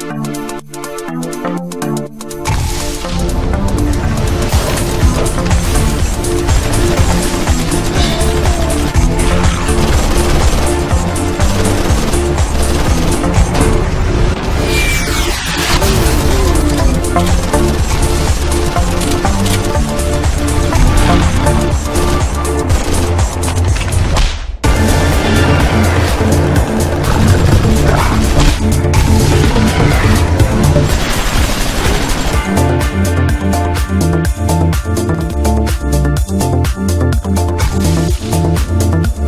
Thank um. you. Thank